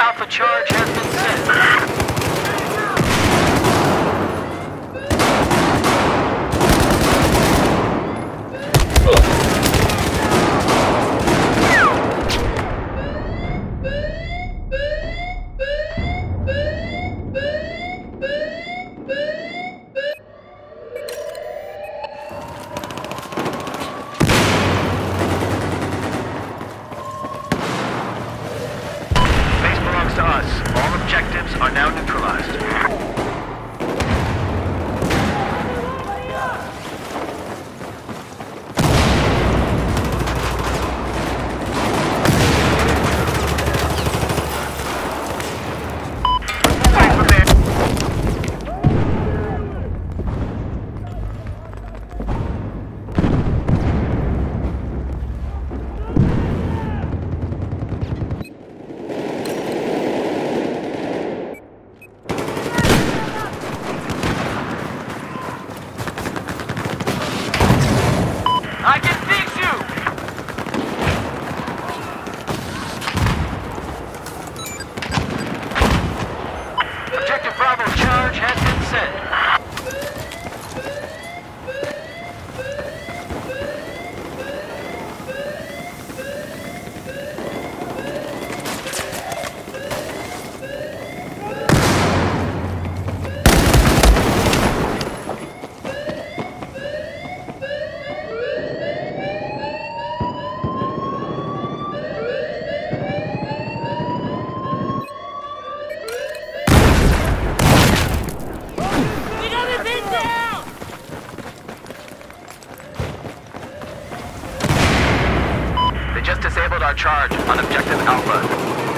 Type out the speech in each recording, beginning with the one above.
Alpha charge has been sent. just disabled our charge on objective Alpha.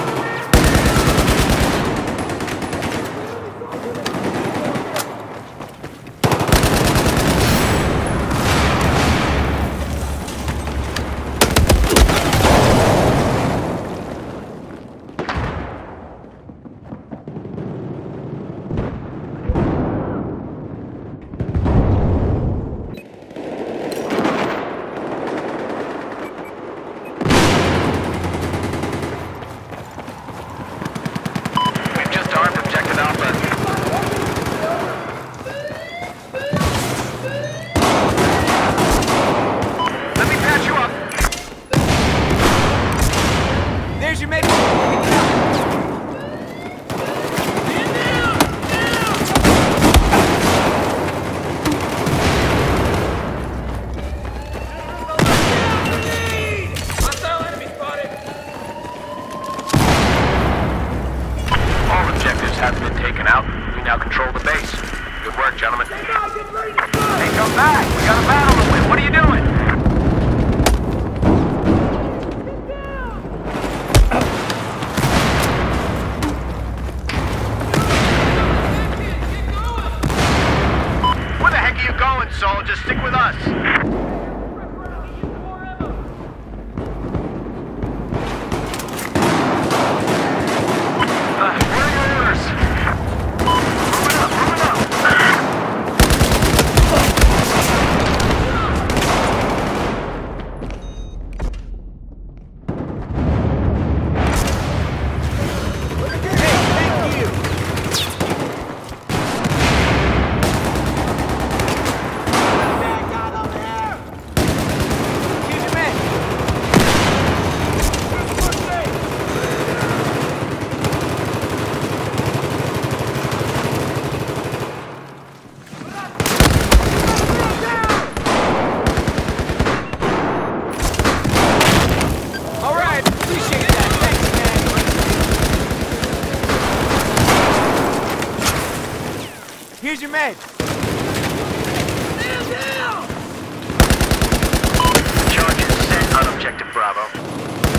Base. Good work, gentlemen. Hey, come back. We got a battle to win. What are you doing? Man. Here's your mate. Charges set on objective Bravo.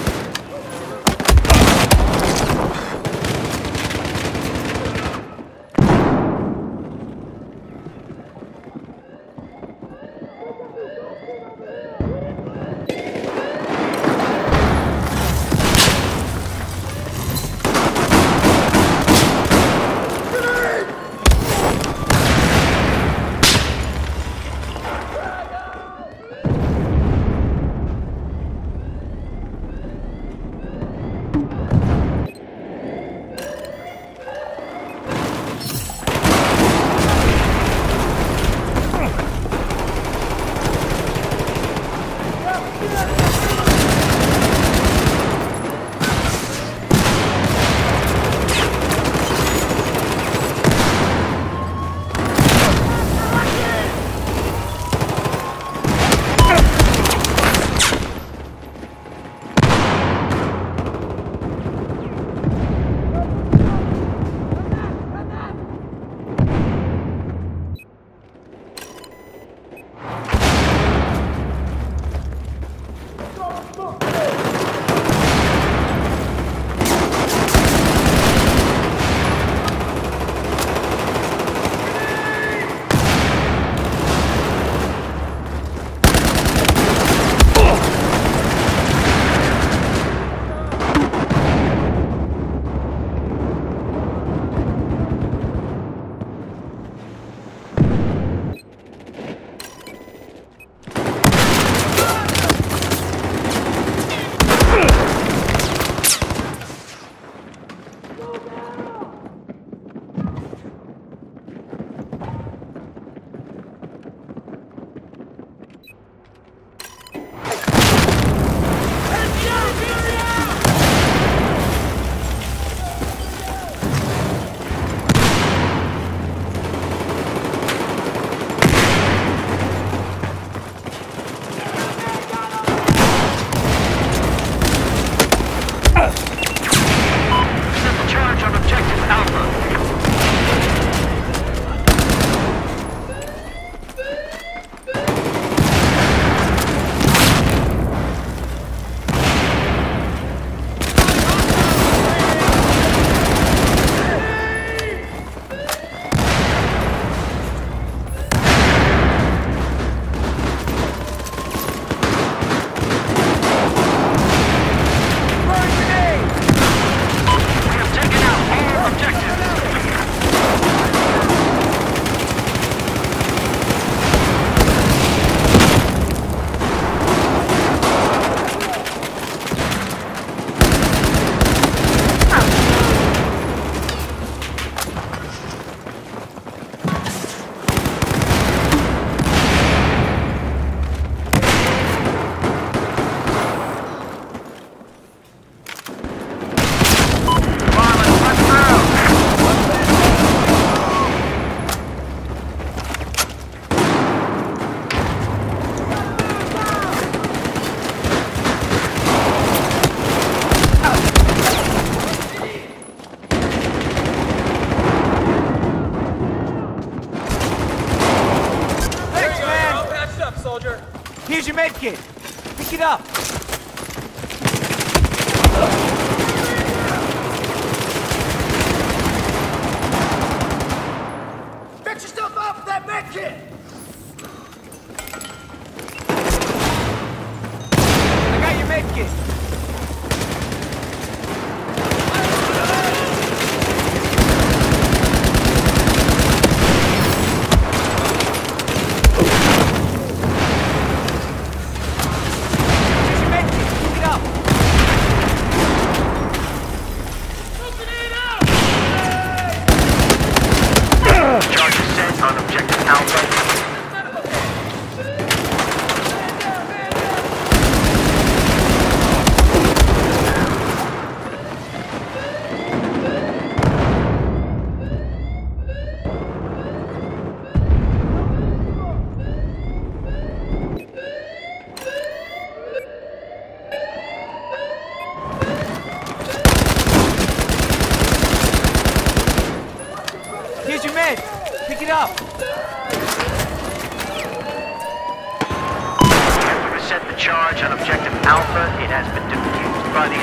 Pick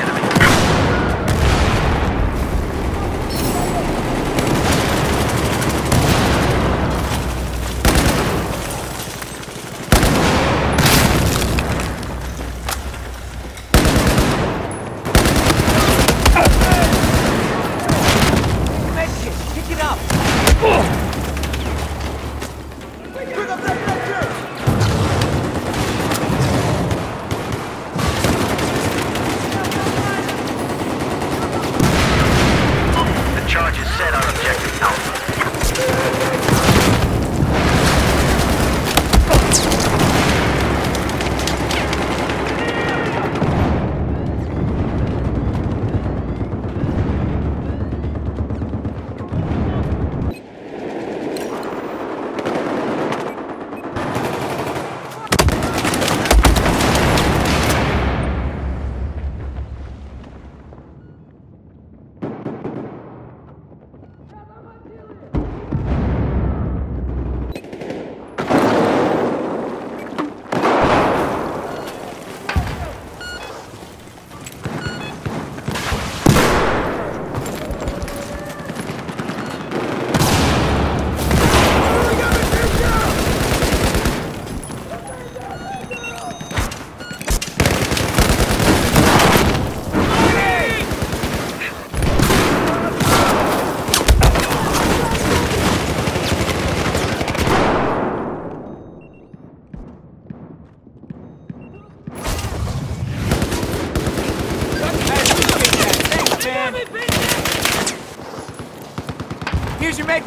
it up! Pick up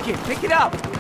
Pick it! Pick it up!